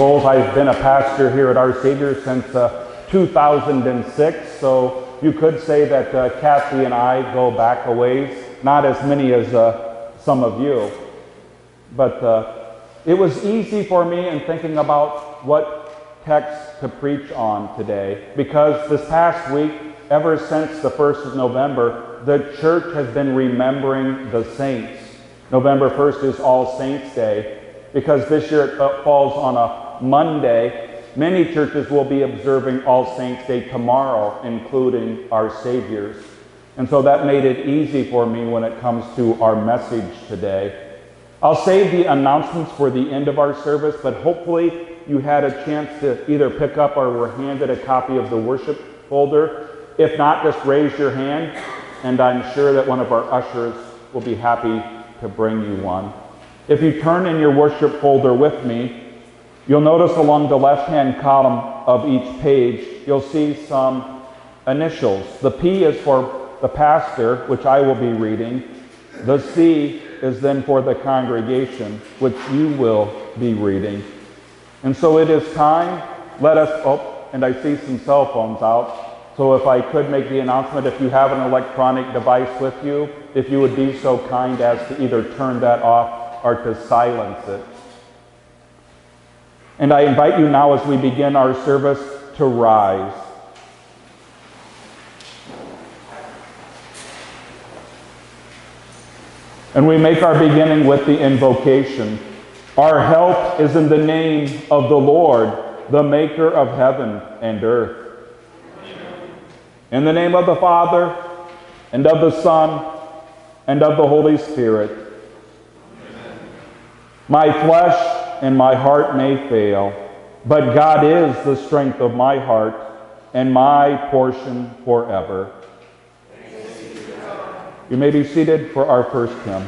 Scholes. I've been a pastor here at Our Savior since uh, 2006, so you could say that uh, Kathy and I go back a ways, not as many as uh, some of you. But uh, it was easy for me in thinking about what text to preach on today because this past week, ever since the 1st of November, the church has been remembering the saints. November 1st is All Saints' Day because this year it falls on a Monday. Many churches will be observing All Saints' Day tomorrow, including our Savior's. And so that made it easy for me when it comes to our message today. I'll save the announcements for the end of our service, but hopefully you had a chance to either pick up or were handed a copy of the worship folder. If not, just raise your hand and I'm sure that one of our ushers will be happy to bring you one. If you turn in your worship folder with me, you'll notice along the left-hand column of each page, you'll see some initials. The P is for the pastor, which I will be reading. The C is then for the congregation, which you will be reading. And so it is time. Let us, oh, and I see some cell phones out. So if I could make the announcement, if you have an electronic device with you, if you would be so kind as to either turn that off or to silence it. And I invite you now as we begin our service to rise. And we make our beginning with the invocation. Our help is in the name of the Lord, the maker of heaven and earth. In the name of the Father, and of the Son, and of the Holy Spirit. My flesh and my heart may fail, but God is the strength of my heart and my portion forever. You may be seated for our first hymn.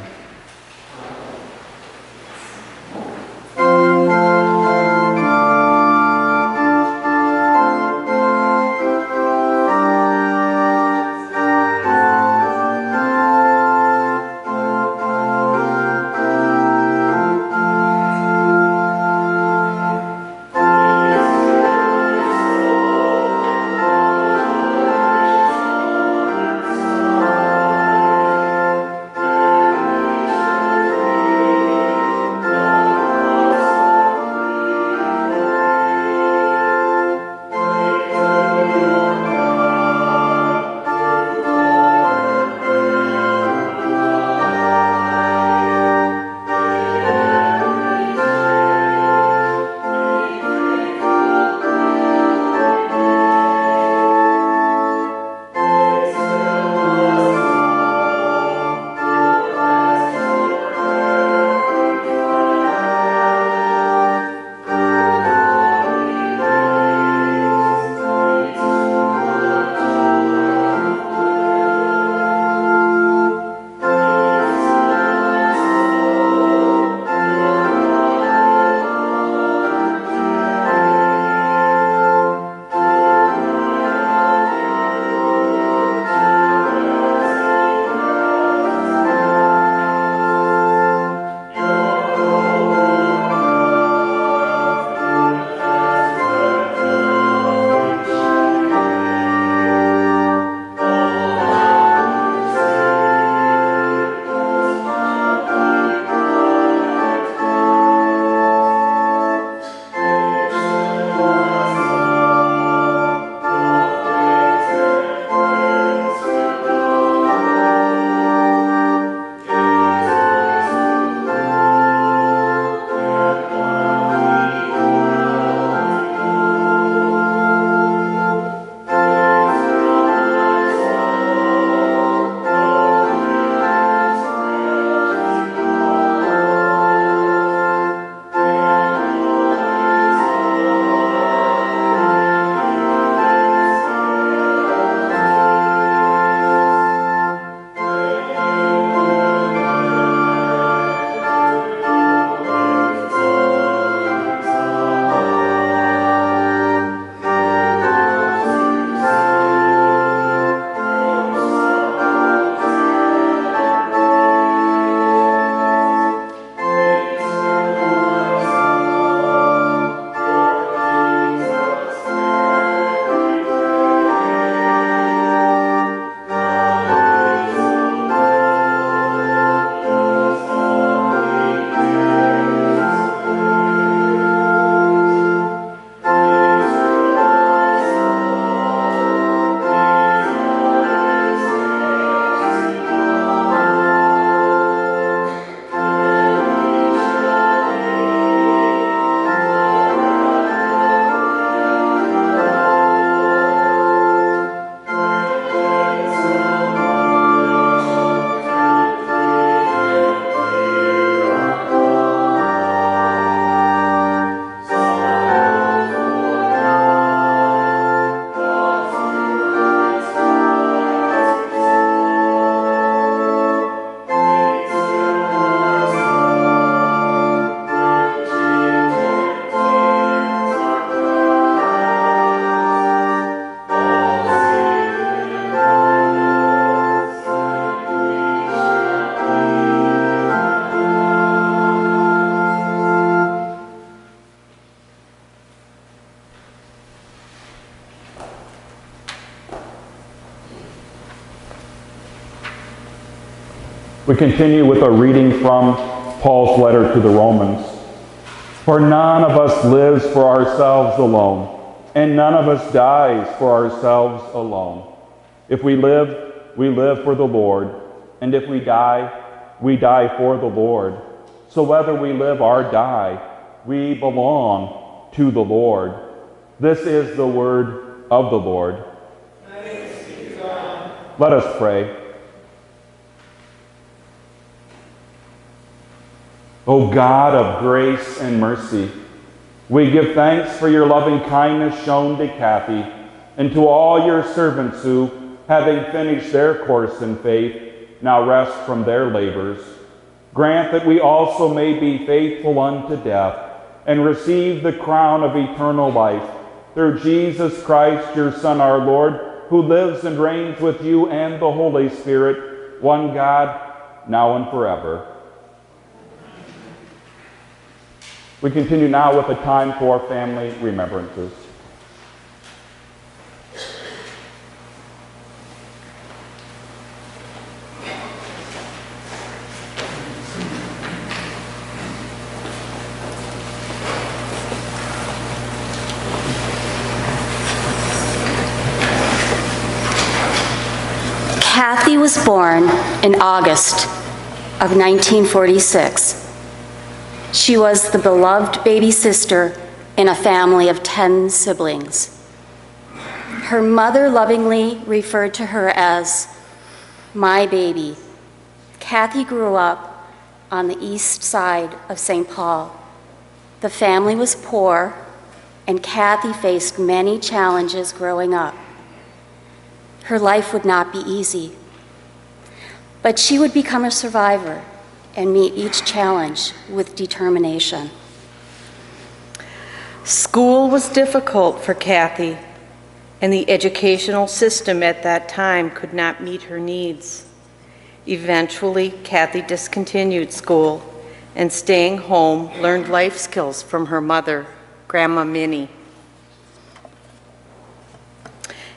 We continue with a reading from Paul's letter to the Romans. For none of us lives for ourselves alone, and none of us dies for ourselves alone. If we live, we live for the Lord, and if we die, we die for the Lord. So whether we live or die, we belong to the Lord. This is the word of the Lord. Let us pray. O God of grace and mercy, we give thanks for your loving kindness shown to Kathy and to all your servants who, having finished their course in faith, now rest from their labors. Grant that we also may be faithful unto death and receive the crown of eternal life through Jesus Christ, your Son, our Lord, who lives and reigns with you and the Holy Spirit, one God, now and forever. We continue now with a time for family remembrances. Kathy was born in August of 1946. She was the beloved baby sister in a family of 10 siblings. Her mother lovingly referred to her as my baby. Kathy grew up on the east side of St. Paul. The family was poor, and Kathy faced many challenges growing up. Her life would not be easy, but she would become a survivor and meet each challenge with determination. School was difficult for Kathy, and the educational system at that time could not meet her needs. Eventually, Kathy discontinued school and staying home learned life skills from her mother, Grandma Minnie.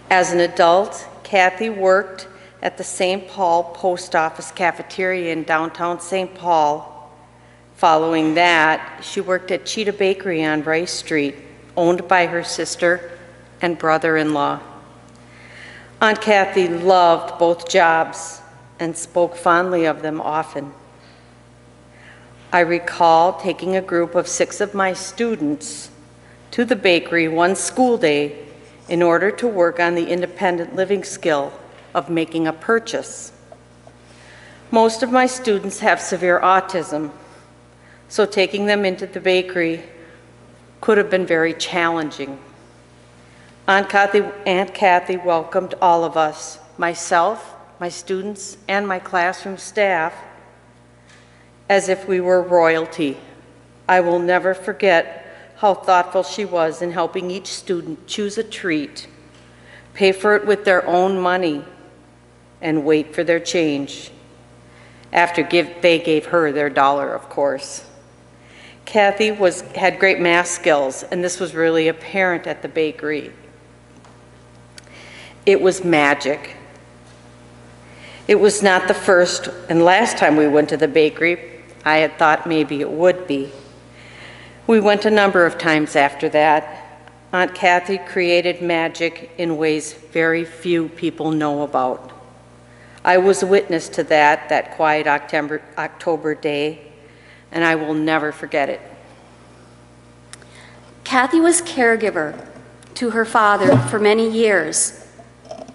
As an adult, Kathy worked at the St. Paul Post Office cafeteria in downtown St. Paul. Following that, she worked at Cheetah Bakery on Rice Street, owned by her sister and brother-in-law. Aunt Kathy loved both jobs and spoke fondly of them often. I recall taking a group of six of my students to the bakery one school day in order to work on the independent living skill of making a purchase. Most of my students have severe autism, so taking them into the bakery could have been very challenging. Aunt Kathy, Aunt Kathy welcomed all of us, myself, my students, and my classroom staff, as if we were royalty. I will never forget how thoughtful she was in helping each student choose a treat, pay for it with their own money, and wait for their change. After give, they gave her their dollar, of course. Kathy was, had great math skills, and this was really apparent at the bakery. It was magic. It was not the first and last time we went to the bakery. I had thought maybe it would be. We went a number of times after that. Aunt Kathy created magic in ways very few people know about. I was a witness to that, that quiet October, October day, and I will never forget it. Kathy was caregiver to her father for many years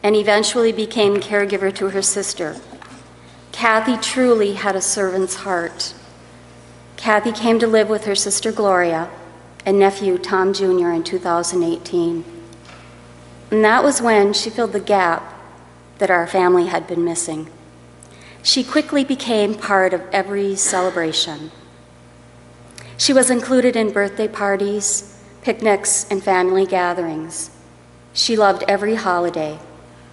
and eventually became caregiver to her sister. Kathy truly had a servant's heart. Kathy came to live with her sister Gloria and nephew Tom Jr. in 2018. And that was when she filled the gap that our family had been missing. She quickly became part of every celebration. She was included in birthday parties, picnics, and family gatherings. She loved every holiday,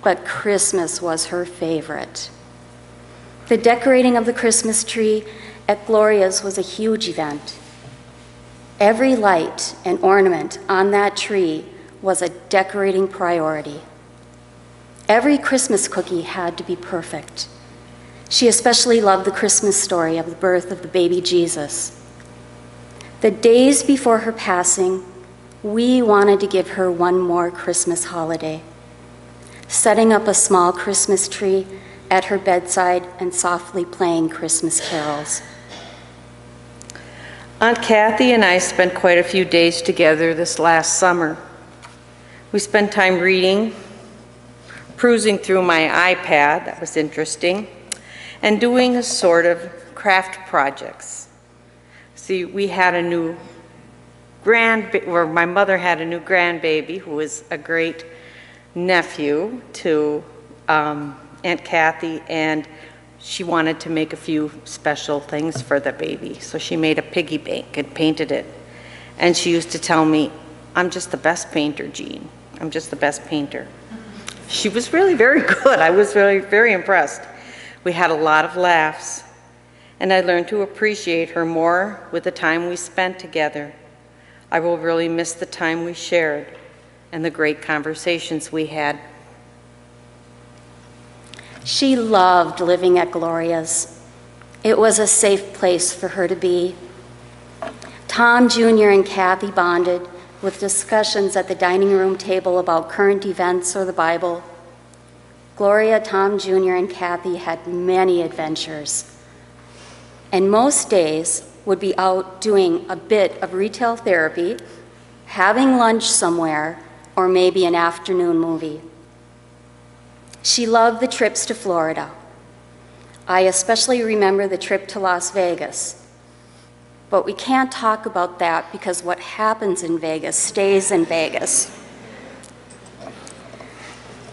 but Christmas was her favorite. The decorating of the Christmas tree at Gloria's was a huge event. Every light and ornament on that tree was a decorating priority. Every Christmas cookie had to be perfect. She especially loved the Christmas story of the birth of the baby Jesus. The days before her passing, we wanted to give her one more Christmas holiday, setting up a small Christmas tree at her bedside and softly playing Christmas carols. Aunt Kathy and I spent quite a few days together this last summer. We spent time reading, cruising through my iPad, that was interesting, and doing a sort of craft projects. See, we had a new grand, or my mother had a new grandbaby who was a great nephew to um, Aunt Kathy, and she wanted to make a few special things for the baby. So she made a piggy bank and painted it. And she used to tell me, I'm just the best painter, Jean. I'm just the best painter. She was really very good. I was really very impressed. We had a lot of laughs, and I learned to appreciate her more with the time we spent together. I will really miss the time we shared and the great conversations we had. She loved living at Gloria's. It was a safe place for her to be. Tom Jr. and Kathy bonded with discussions at the dining room table about current events or the Bible. Gloria, Tom Jr., and Kathy had many adventures. And most days would be out doing a bit of retail therapy, having lunch somewhere, or maybe an afternoon movie. She loved the trips to Florida. I especially remember the trip to Las Vegas. But we can't talk about that because what happens in Vegas stays in Vegas.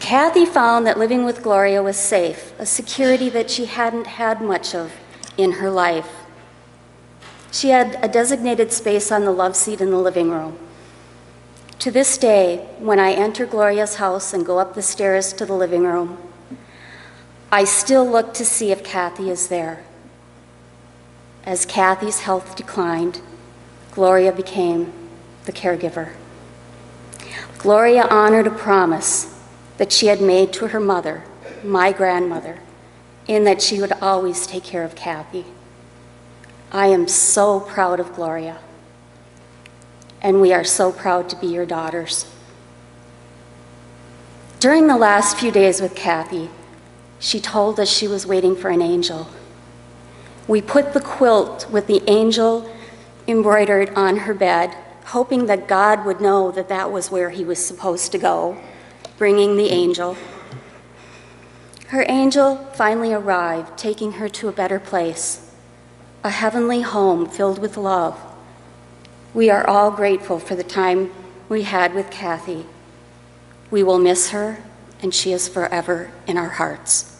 Kathy found that living with Gloria was safe, a security that she hadn't had much of in her life. She had a designated space on the love seat in the living room. To this day, when I enter Gloria's house and go up the stairs to the living room, I still look to see if Kathy is there. As Kathy's health declined, Gloria became the caregiver. Gloria honored a promise that she had made to her mother, my grandmother, in that she would always take care of Kathy. I am so proud of Gloria, and we are so proud to be your daughters. During the last few days with Kathy, she told us she was waiting for an angel. We put the quilt with the angel embroidered on her bed, hoping that God would know that that was where he was supposed to go, bringing the angel. Her angel finally arrived, taking her to a better place, a heavenly home filled with love. We are all grateful for the time we had with Kathy. We will miss her, and she is forever in our hearts.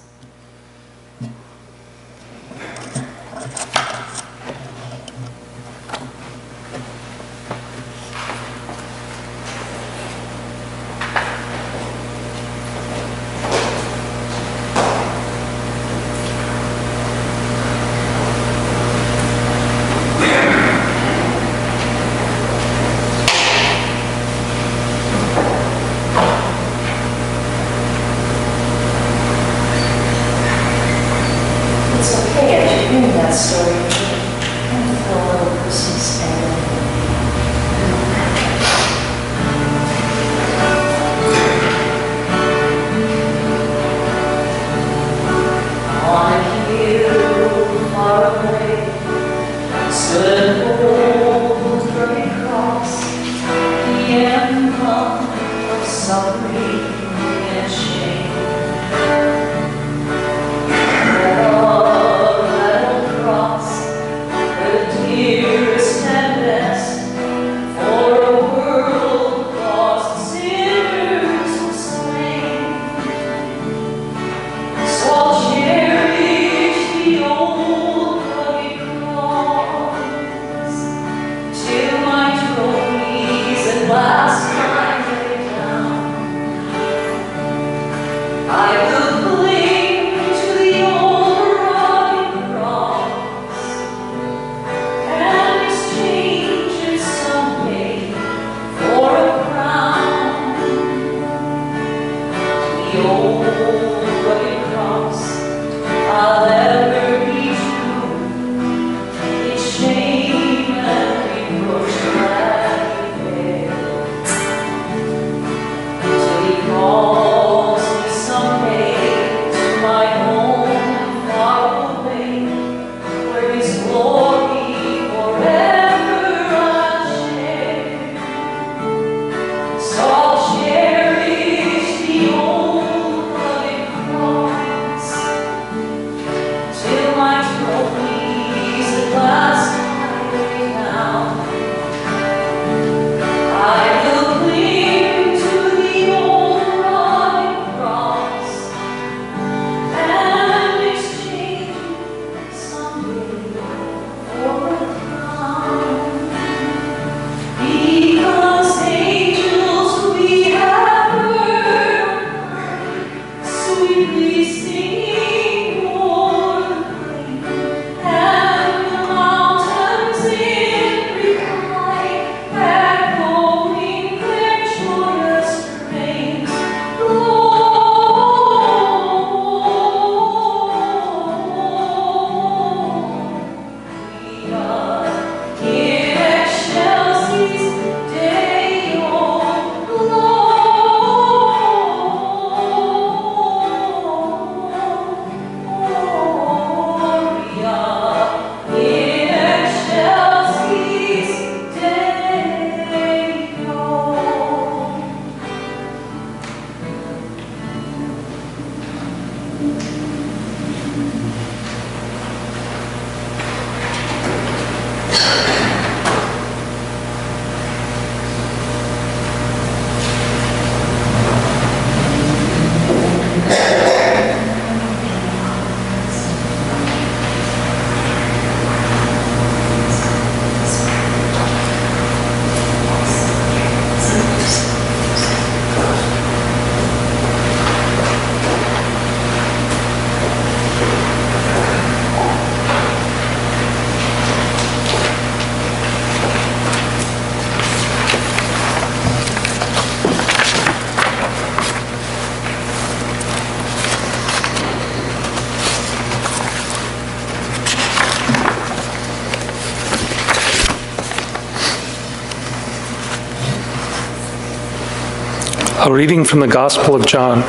A reading from the Gospel of John.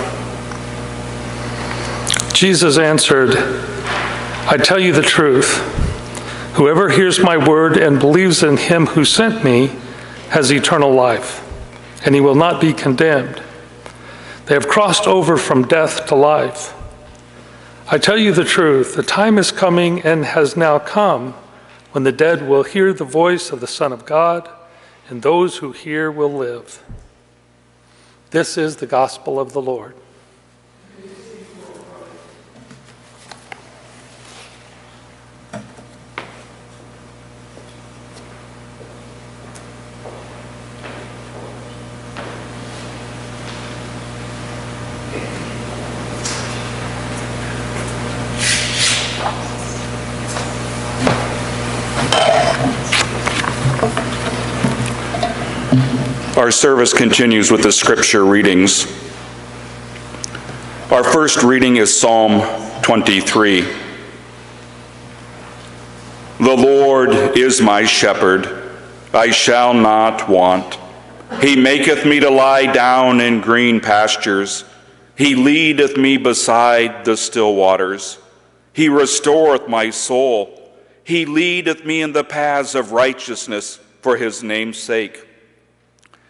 Jesus answered, I tell you the truth. Whoever hears my word and believes in him who sent me has eternal life, and he will not be condemned. They have crossed over from death to life. I tell you the truth, the time is coming and has now come when the dead will hear the voice of the Son of God, and those who hear will live. This is the gospel of the Lord. Our service continues with the scripture readings. Our first reading is Psalm 23. The Lord is my shepherd, I shall not want. He maketh me to lie down in green pastures. He leadeth me beside the still waters. He restoreth my soul. He leadeth me in the paths of righteousness for his name's sake.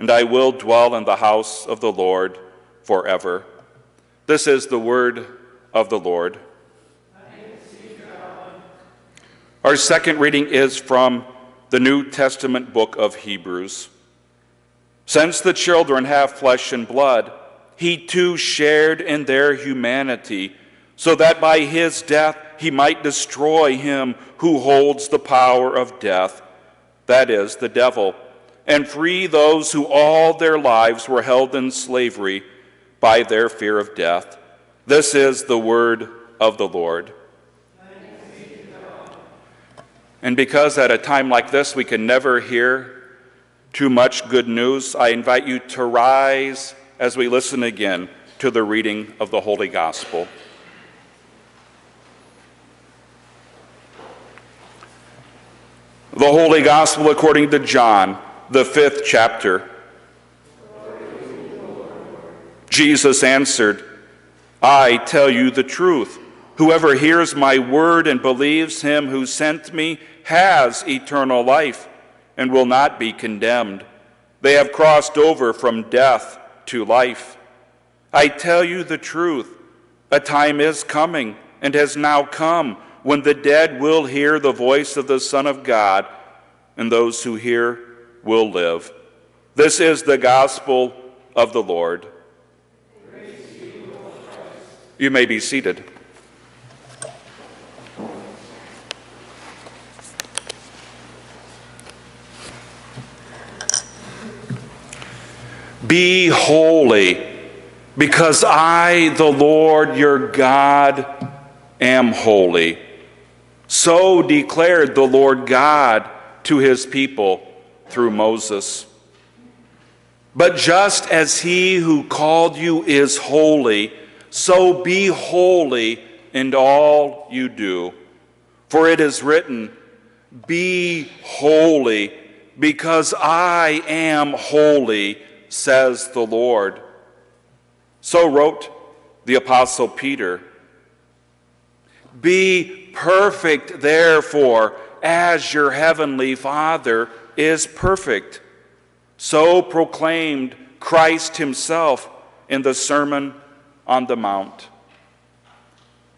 and I will dwell in the house of the Lord forever. This is the word of the Lord. Our second reading is from the New Testament book of Hebrews. Since the children have flesh and blood, he too shared in their humanity, so that by his death he might destroy him who holds the power of death, that is, the devil and free those who all their lives were held in slavery by their fear of death. This is the word of the Lord. And because at a time like this we can never hear too much good news, I invite you to rise as we listen again to the reading of the Holy Gospel. The Holy Gospel according to John the fifth chapter. Jesus answered, I tell you the truth. Whoever hears my word and believes him who sent me has eternal life and will not be condemned. They have crossed over from death to life. I tell you the truth. A time is coming and has now come when the dead will hear the voice of the Son of God, and those who hear will live. This is the gospel of the Lord. You may be seated. Be holy, because I, the Lord your God, am holy. So declared the Lord God to his people through Moses. But just as he who called you is holy, so be holy in all you do. For it is written, Be holy, because I am holy, says the Lord. So wrote the Apostle Peter. Be perfect, therefore, as your heavenly Father is perfect. So proclaimed Christ himself in the Sermon on the Mount.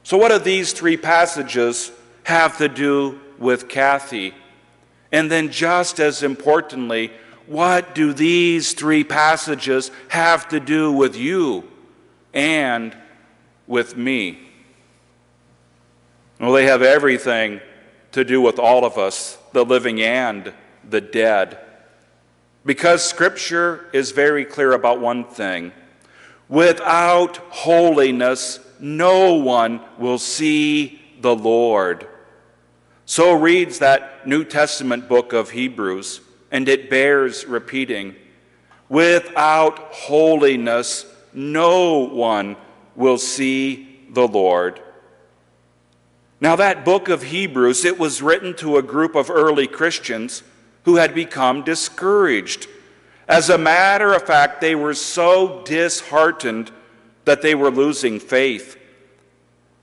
So, what do these three passages have to do with Kathy? And then, just as importantly, what do these three passages have to do with you and with me? Well, they have everything to do with all of us, the living and the dead. Because Scripture is very clear about one thing Without holiness, no one will see the Lord. So reads that New Testament book of Hebrews, and it bears repeating. Without holiness, no one will see the Lord. Now, that book of Hebrews, it was written to a group of early Christians who had become discouraged. As a matter of fact, they were so disheartened that they were losing faith.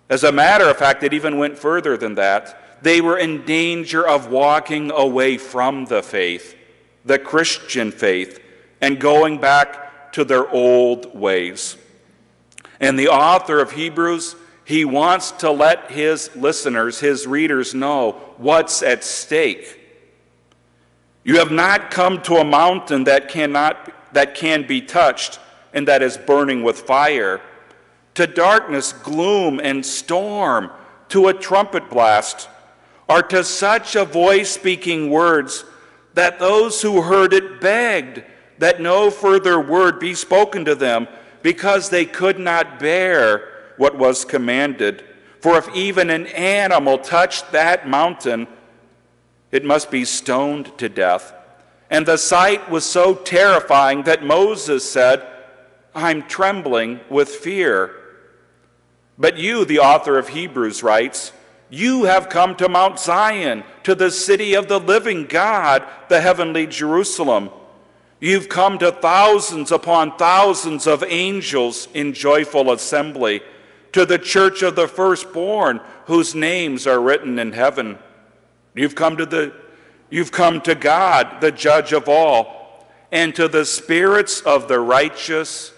As a matter of fact, it even went further than that. They were in danger of walking away from the faith, the Christian faith, and going back to their old ways. And the author of Hebrews, he wants to let his listeners, his readers, know what's at stake. You have not come to a mountain that cannot that can be touched and that is burning with fire, to darkness, gloom, and storm, to a trumpet blast, or to such a voice speaking words that those who heard it begged that no further word be spoken to them, because they could not bear what was commanded. For if even an animal touched that mountain, it must be stoned to death. And the sight was so terrifying that Moses said, I'm trembling with fear. But you, the author of Hebrews, writes, You have come to Mount Zion, to the city of the living God, the heavenly Jerusalem. You've come to thousands upon thousands of angels in joyful assembly, to the church of the firstborn, whose names are written in heaven. You've come to the You've come to God, the judge of all, and to the spirits of the righteous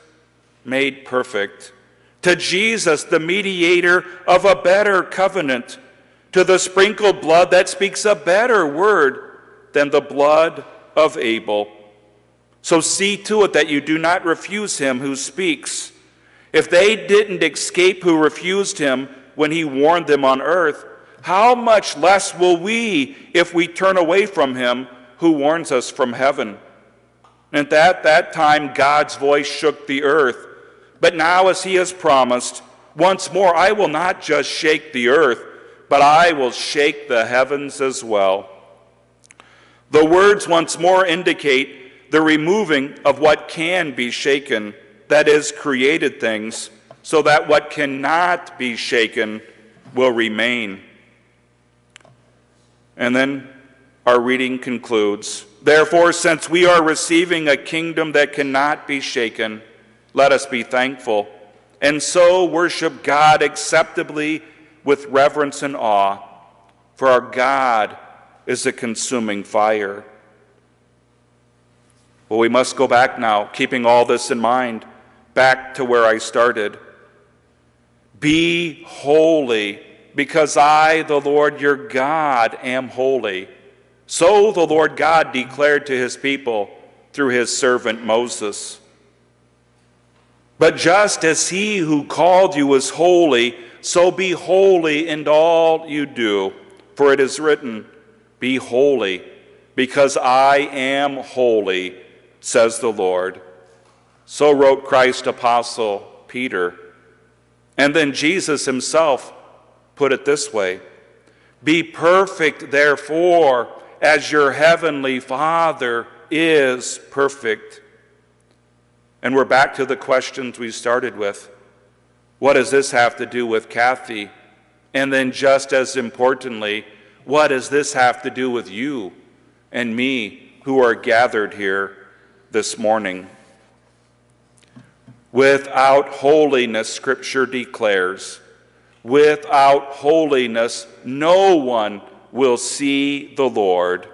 made perfect, to Jesus, the mediator of a better covenant, to the sprinkled blood that speaks a better word than the blood of Abel. So see to it that you do not refuse him who speaks. If they didn't escape who refused him when he warned them on earth, how much less will we if we turn away from him who warns us from heaven? And at that time, God's voice shook the earth. But now, as he has promised, once more, I will not just shake the earth, but I will shake the heavens as well. The words once more indicate the removing of what can be shaken, that is, created things, so that what cannot be shaken will remain. And then our reading concludes Therefore, since we are receiving a kingdom that cannot be shaken, let us be thankful and so worship God acceptably with reverence and awe, for our God is a consuming fire. Well, we must go back now, keeping all this in mind, back to where I started. Be holy because I, the Lord your God, am holy. So the Lord God declared to his people through his servant Moses. But just as he who called you is holy, so be holy in all you do. For it is written, Be holy, because I am holy, says the Lord. So wrote Christ apostle Peter. And then Jesus himself put it this way Be perfect, therefore, as your heavenly Father is perfect. And we're back to the questions we started with. What does this have to do with Kathy? And then, just as importantly, what does this have to do with you and me who are gathered here this morning? Without holiness, Scripture declares, Without holiness, no one will see the Lord.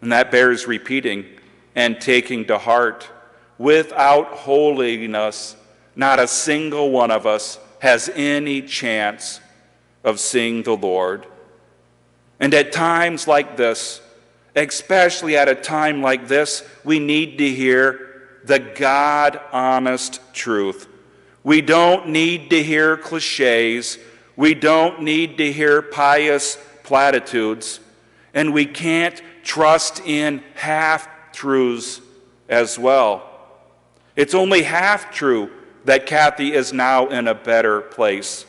And that bears repeating and taking to heart. Without holiness, not a single one of us has any chance of seeing the Lord. And at times like this, especially at a time like this, we need to hear the God honest truth we don't need to hear cliches. We don't need to hear pious platitudes. And we can't trust in half truths as well. It's only half true that Kathy is now in a better place.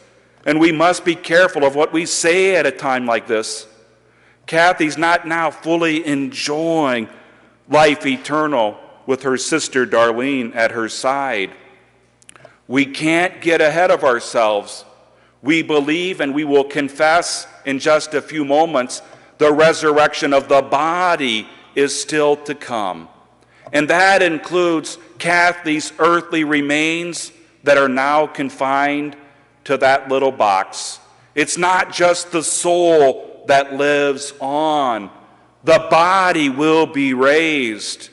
And we must be careful of what we say at a time like this. Kathy's not now fully enjoying life eternal with her sister Darlene at her side. We can't get ahead of ourselves. We believe and we will confess in just a few moments the resurrection of the body is still to come. And that includes Kathy's earthly remains that are now confined to that little box. It's not just the soul that lives on, the body will be raised.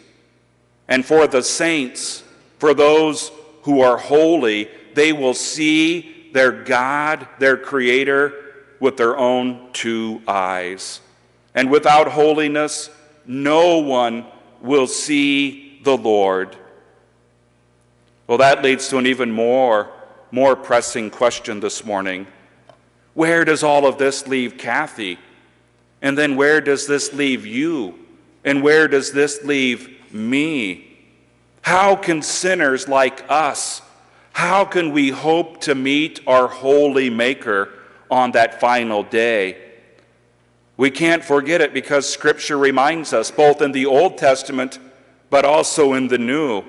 And for the saints, for those who are holy, they will see their God, their Creator, with their own two eyes. And without holiness, no one will see the Lord. Well, that leads to an even more, more pressing question this morning. Where does all of this leave Kathy? And then where does this leave you? And where does this leave me? How can sinners like us, how can we hope to meet our holy Maker on that final day? We can't forget it because Scripture reminds us, both in the Old Testament but also in the New,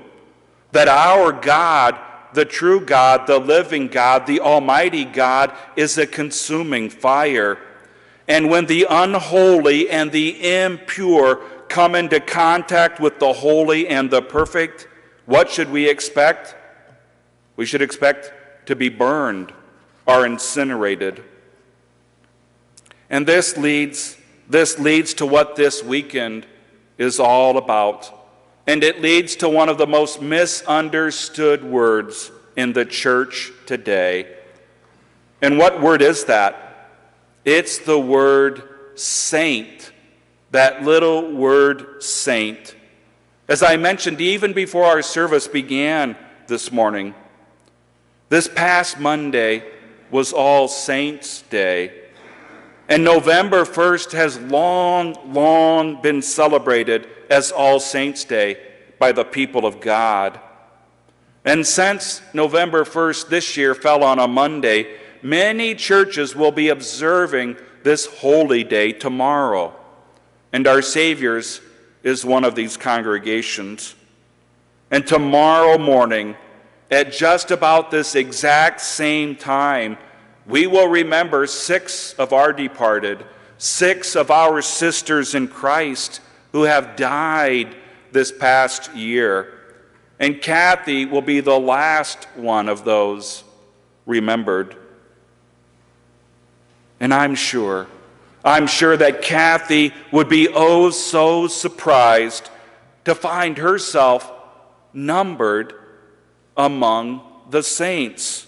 that our God, the true God, the living God, the Almighty God, is a consuming fire. And when the unholy and the impure come into contact with the holy and the perfect, what should we expect? We should expect to be burned or incinerated. And this leads, this leads to what this weekend is all about. And it leads to one of the most misunderstood words in the church today. And what word is that? It's the word saint, that little word saint. As I mentioned even before our service began this morning, this past Monday was All Saints' Day. And November 1st has long, long been celebrated as All Saints' Day by the people of God. And since November 1st this year fell on a Monday, many churches will be observing this holy day tomorrow. And our Saviour's is one of these congregations. And tomorrow morning, at just about this exact same time, we will remember six of our departed, six of our sisters in Christ who have died this past year. And Kathy will be the last one of those remembered. And I'm sure, I'm sure that Kathy would be oh so surprised to find herself numbered among the saints.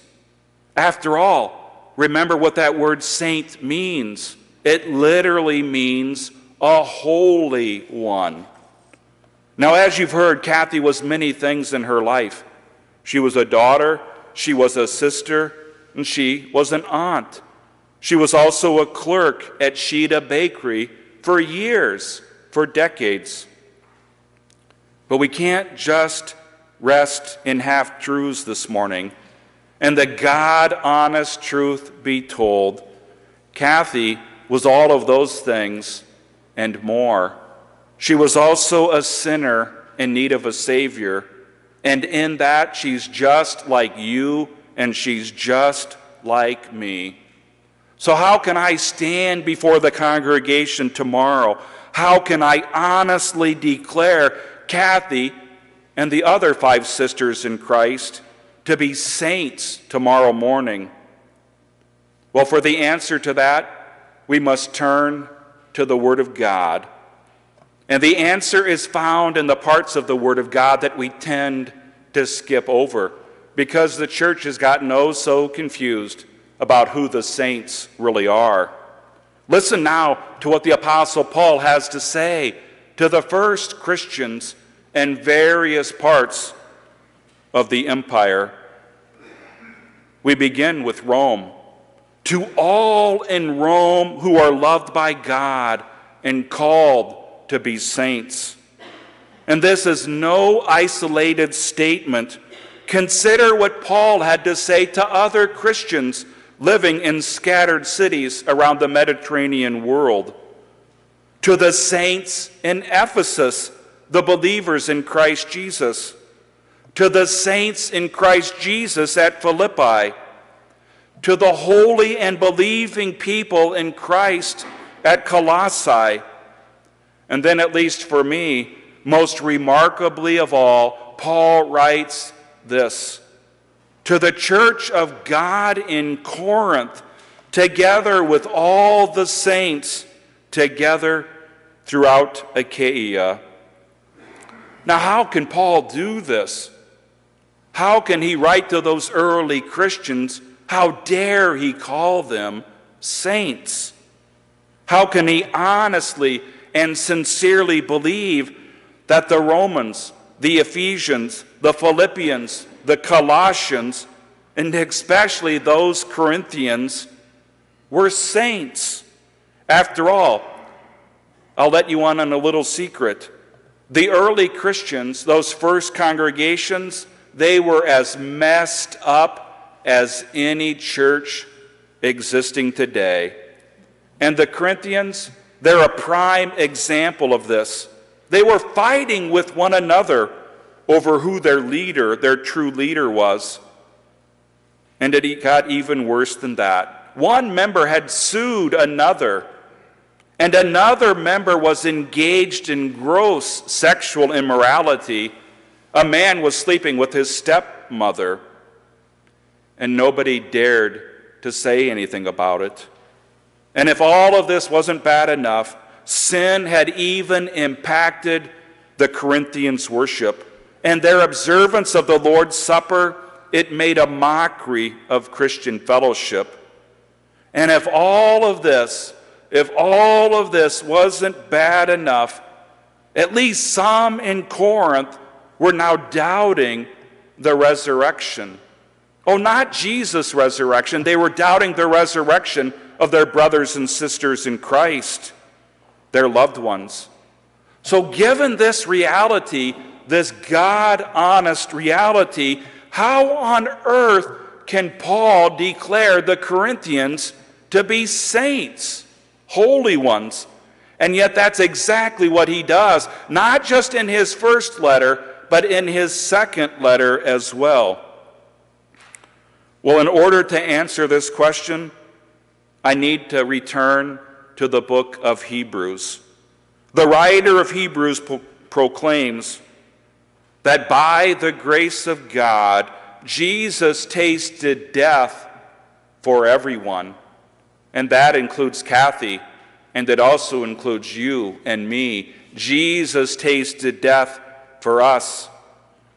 After all, Remember what that word saint means. It literally means a holy one. Now, as you've heard, Kathy was many things in her life. She was a daughter, she was a sister, and she was an aunt. She was also a clerk at Sheeta Bakery for years, for decades. But we can't just rest in half truths this morning and the God honest truth be told, Kathy was all of those things and more. She was also a sinner in need of a Savior, and in that she's just like you and she's just like me. So, how can I stand before the congregation tomorrow? How can I honestly declare Kathy and the other five sisters in Christ? to be saints tomorrow morning? Well, for the answer to that, we must turn to the Word of God. And the answer is found in the parts of the Word of God that we tend to skip over because the church has gotten oh so confused about who the saints really are. Listen now to what the Apostle Paul has to say to the first Christians in various parts of the empire we begin with Rome. To all in Rome who are loved by God and called to be saints. And this is no isolated statement consider what Paul had to say to other Christians living in scattered cities around the Mediterranean world. To the saints in Ephesus, the believers in Christ Jesus. To the saints in Christ Jesus at Philippi. To the holy and believing people in Christ at Colossae. And then, at least for me, most remarkably of all, Paul writes this To the church of God in Corinth, together with all the saints, together throughout Achaia. Now, how can Paul do this? How can he write to those early Christians? How dare he call them saints? How can he honestly and sincerely believe that the Romans, the Ephesians, the Philippians, the Colossians, and especially those Corinthians were saints? After all, I'll let you on on a little secret. The early Christians, those first congregations, they were as messed up as any church existing today. And the Corinthians, they're a prime example of this. They were fighting with one another over who their leader, their true leader, was. And it got even worse than that. One member had sued another, and another member was engaged in gross sexual immorality. A man was sleeping with his stepmother, and nobody dared to say anything about it. And if all of this wasn't bad enough, sin had even impacted the Corinthians' worship. And their observance of the Lord's Supper, it made a mockery of Christian fellowship. And if all of this, if all of this wasn't bad enough, at least some in Corinth were now doubting the resurrection. Oh, not Jesus' resurrection. They were doubting the resurrection of their brothers and sisters in Christ, their loved ones. So, given this reality, this God honest reality, how on earth can Paul declare the Corinthians to be saints, holy ones? And yet, that's exactly what he does, not just in his first letter, but in his second letter as well. Well, in order to answer this question, I need to return to the book of Hebrews. The writer of Hebrews pro- proclaims that by the grace of God, Jesus tasted death for everyone. And that includes Kathy, and it also includes you and me. Jesus tasted death for us.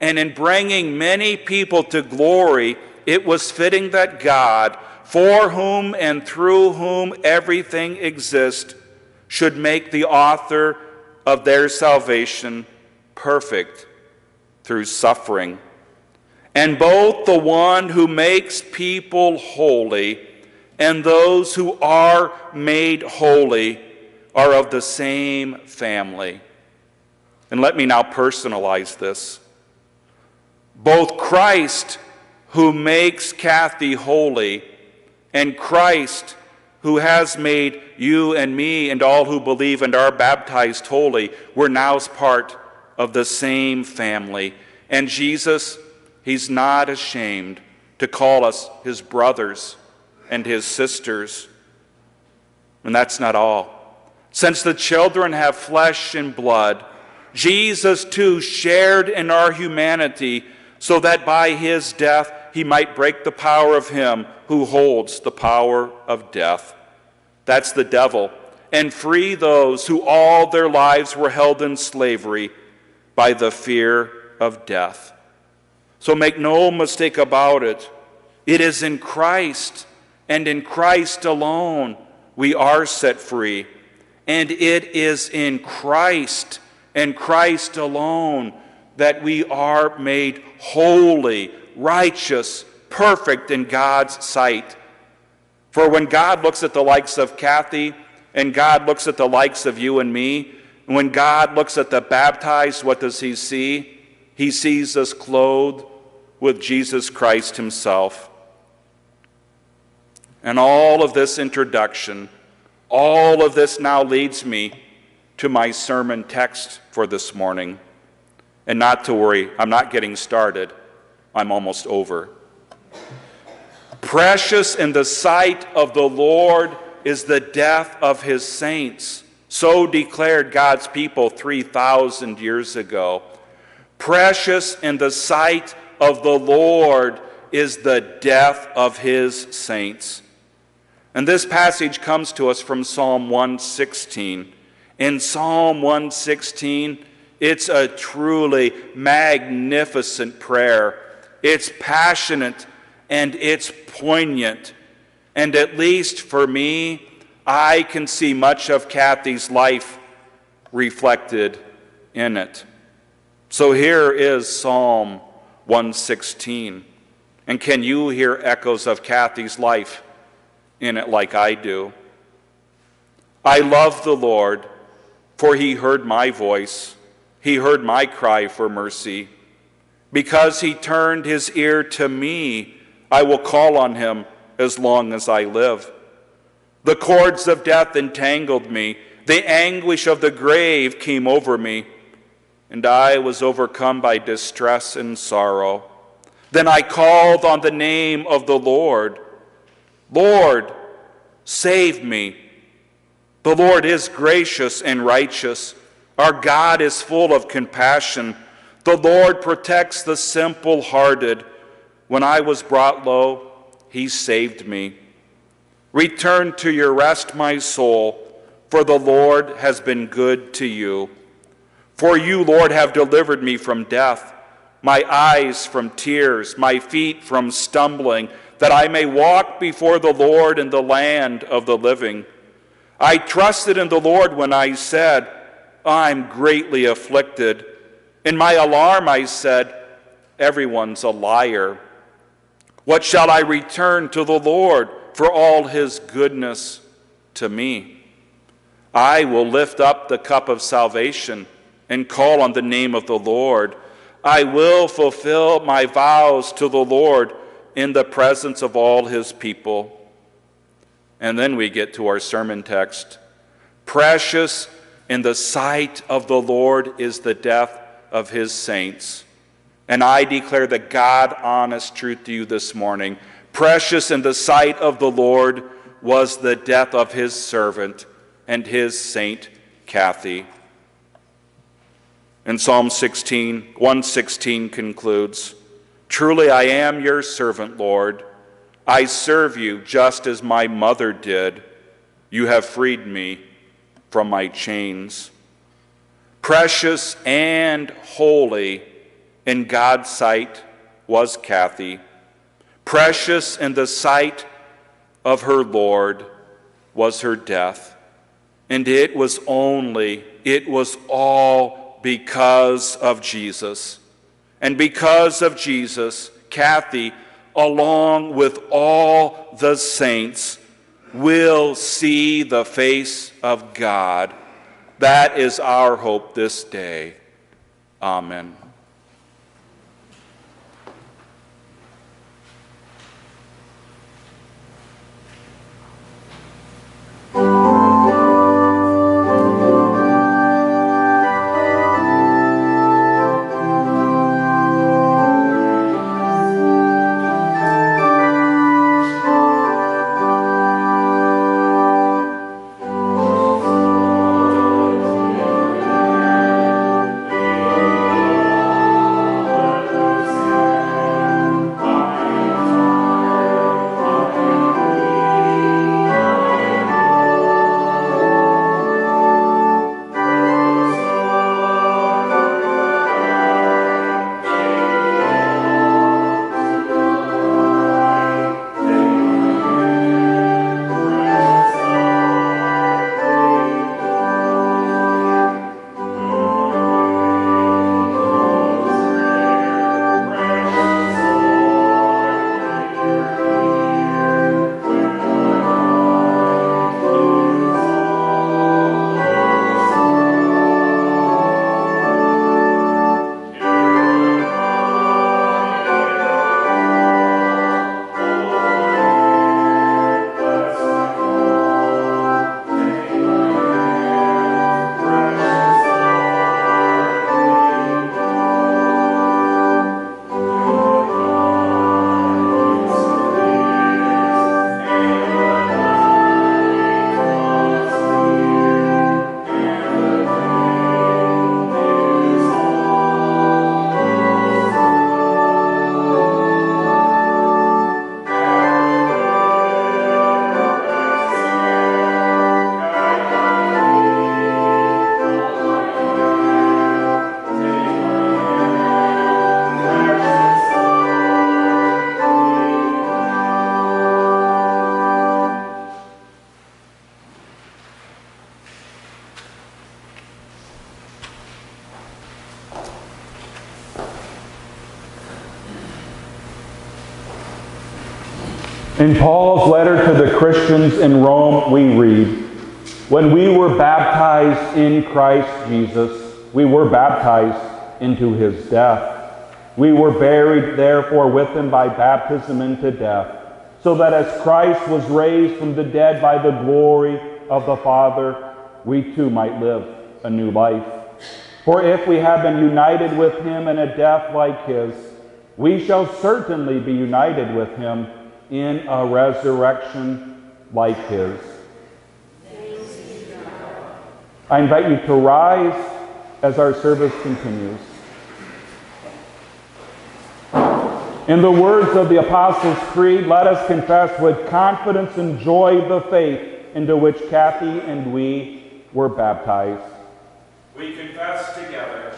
And in bringing many people to glory, it was fitting that God, for whom and through whom everything exists, should make the author of their salvation perfect through suffering. And both the one who makes people holy and those who are made holy are of the same family. And let me now personalize this. Both Christ, who makes Kathy holy, and Christ, who has made you and me and all who believe and are baptized holy, we're now part of the same family. And Jesus, He's not ashamed to call us His brothers and His sisters. And that's not all. Since the children have flesh and blood, Jesus too shared in our humanity so that by his death he might break the power of him who holds the power of death. That's the devil. And free those who all their lives were held in slavery by the fear of death. So make no mistake about it. It is in Christ and in Christ alone we are set free. And it is in Christ and Christ alone that we are made holy, righteous, perfect in God's sight. For when God looks at the likes of Kathy, and God looks at the likes of you and me, when God looks at the baptized, what does he see? He sees us clothed with Jesus Christ Himself. And all of this introduction, all of this now leads me to my sermon text for this morning. And not to worry, I'm not getting started, I'm almost over. Precious in the sight of the Lord is the death of his saints. So declared God's people 3,000 years ago. Precious in the sight of the Lord is the death of his saints. And this passage comes to us from Psalm 116. In Psalm 116, it's a truly magnificent prayer. It's passionate and it's poignant. And at least for me, I can see much of Kathy's life reflected in it. So here is Psalm 116. And can you hear echoes of Kathy's life in it like I do? I love the Lord, for he heard my voice. He heard my cry for mercy. Because he turned his ear to me, I will call on him as long as I live. The cords of death entangled me, the anguish of the grave came over me, and I was overcome by distress and sorrow. Then I called on the name of the Lord. Lord, save me. The Lord is gracious and righteous. Our God is full of compassion. The Lord protects the simple hearted. When I was brought low, he saved me. Return to your rest, my soul, for the Lord has been good to you. For you, Lord, have delivered me from death, my eyes from tears, my feet from stumbling, that I may walk before the Lord in the land of the living. I trusted in the Lord when I said, I'm greatly afflicted. In my alarm, I said, Everyone's a liar. What shall I return to the Lord for all his goodness to me? I will lift up the cup of salvation and call on the name of the Lord. I will fulfill my vows to the Lord in the presence of all his people. And then we get to our sermon text. Precious in the sight of the Lord is the death of his saints. And I declare the God honest truth to you this morning. Precious in the sight of the Lord was the death of his servant and his saint Kathy. And Psalm 16, 116 concludes Truly I am your servant, Lord. I serve you just as my mother did. You have freed me from my chains. Precious and holy in God's sight was Kathy. Precious in the sight of her Lord was her death. And it was only, it was all because of Jesus. And because of Jesus, Kathy, along with all the saints, will see the face of God. That is our hope this day. Amen. In Paul's letter to the Christians in Rome, we read, When we were baptized in Christ Jesus, we were baptized into his death. We were buried, therefore, with him by baptism into death, so that as Christ was raised from the dead by the glory of the Father, we too might live a new life. For if we have been united with him in a death like his, we shall certainly be united with him in a resurrection like his. I invite you to rise as our service continues. In the words of the Apostles' Creed, let us confess with confidence and joy the faith into which Kathy and we were baptized. We confess together.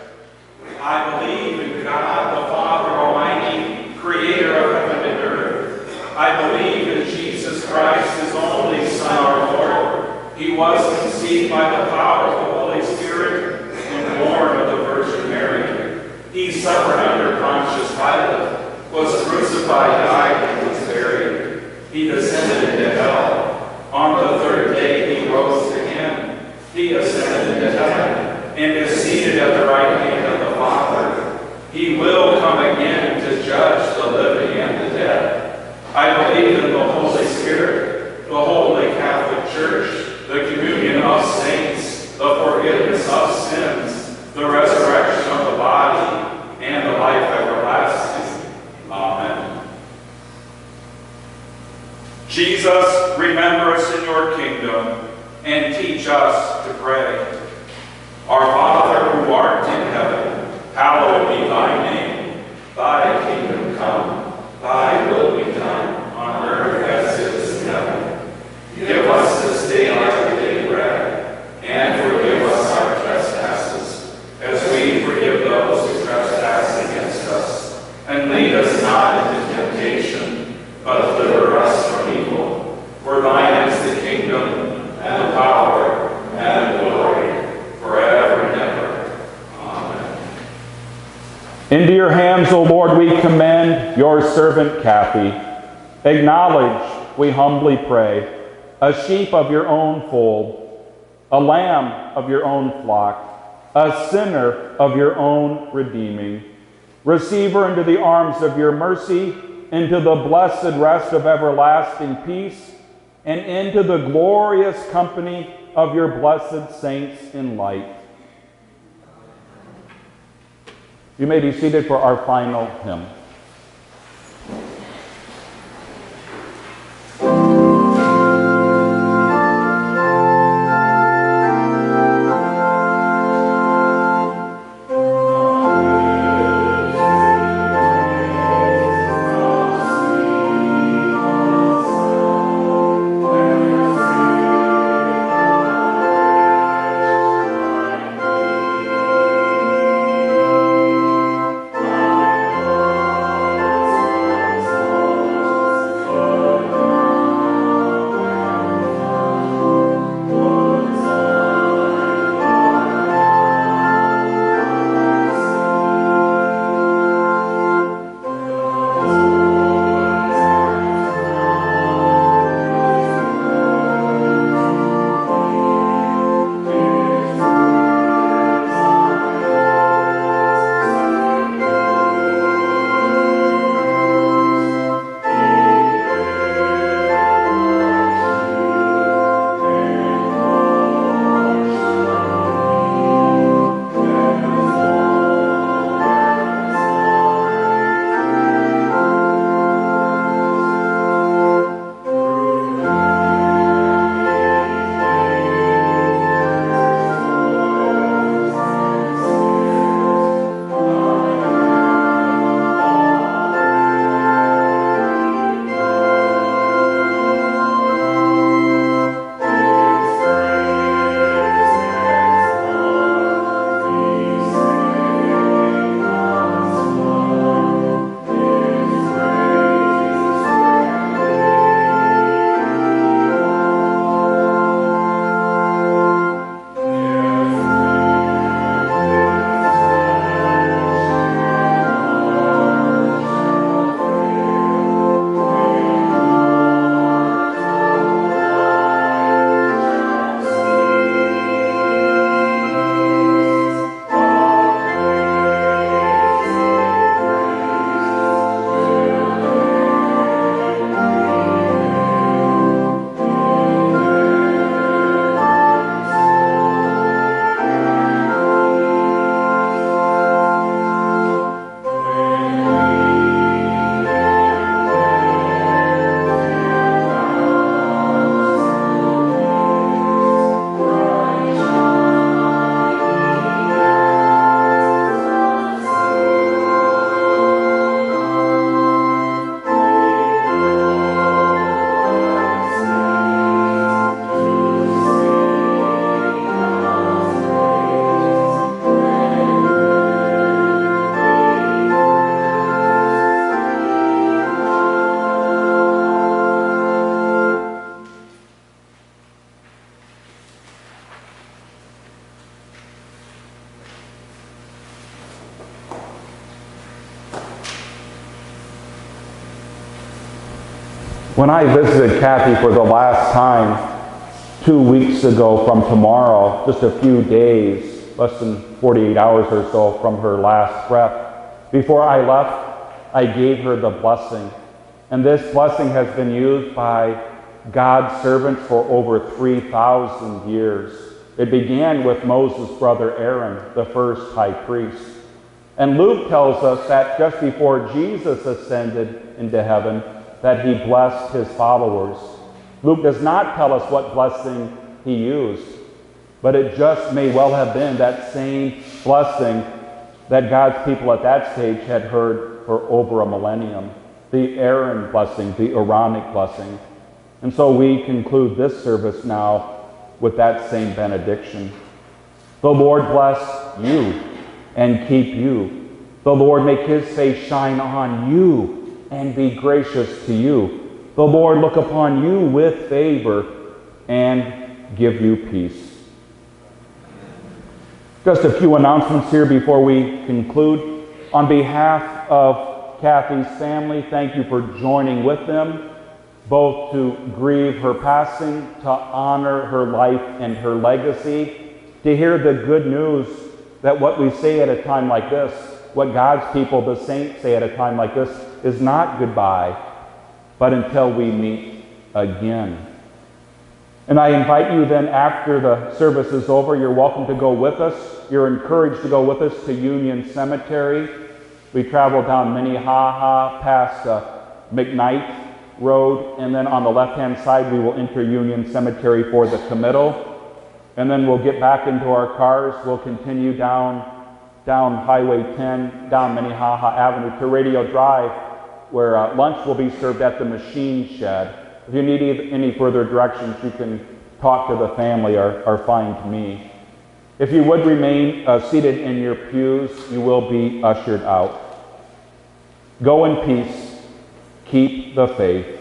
I believe in God the Father Almighty, creator of heaven and earth. I believe in Jesus Christ, his only Son, our Lord. He was conceived by the power of the Holy Spirit and born of the Virgin Mary. He suffered under Pontius Pilate, was crucified, died, and was buried. He descended into hell. On the third day he rose again. He ascended into heaven and is seated at the right hand of the Father. He will come again to judge the living and the dead. I believe in the Holy Spirit, the Holy Catholic Church, the communion of saints, the forgiveness of sins, the resurrection of the body, and the life everlasting. Amen. Jesus, remember us in your kingdom and teach us to pray. Our Father who art in heaven, hallowed be thy name. Thy kingdom come, thy will be done, on earth as it is in heaven. Give us this day our daily bread, and forgive us our trespasses, as we forgive those who trespass against us. And lead us not into temptation, but deliver us from evil. For thine is the kingdom, and the power, and the glory, forever and ever. Amen. Into your hands, O Lord, we commend your servant Kathy. Acknowledge, we humbly pray, a sheep of your own fold, a lamb of your own flock, a sinner of your own redeeming. Receive her into the arms of your mercy, into the blessed rest of everlasting peace, and into the glorious company of your blessed saints in light. You may be seated for our final hymn. Visited Kathy for the last time, two weeks ago from tomorrow, just a few days, less than 48 hours or so from her last breath, before I left, I gave her the blessing. And this blessing has been used by God's servants for over 3,000 years. It began with Moses' brother Aaron, the first high priest. And Luke tells us that just before Jesus ascended into heaven, that he blessed his followers. Luke does not tell us what blessing he used, but it just may well have been that same blessing that God's people at that stage had heard for over a millennium the Aaron blessing, the Aaronic blessing. And so we conclude this service now with that same benediction. The Lord bless you and keep you. The Lord make his face shine on you and be gracious to you. The Lord look upon you with favor and give you peace. Just a few announcements here before we conclude. On behalf of Kathy's family, thank you for joining with them, both to grieve her passing, to honor her life and her legacy, to hear the good news that what we say at a time like this, what God's people, the saints, say at a time like this, is not goodbye, but until we meet again. And I invite you then, after the service is over, you're welcome to go with us. You're encouraged to go with us to Union Cemetery. We travel down Minnehaha past uh, McKnight Road, and then on the left hand side, we will enter Union Cemetery for the committal. And then we'll get back into our cars. We'll continue down, down Highway 10, down Minnehaha Avenue to Radio Drive, where uh, lunch will be served at the machine shed. If you need any further directions, you can talk to the family or, or find me. If you would remain uh, seated in your pews, you will be ushered out. Go in peace. Keep the faith.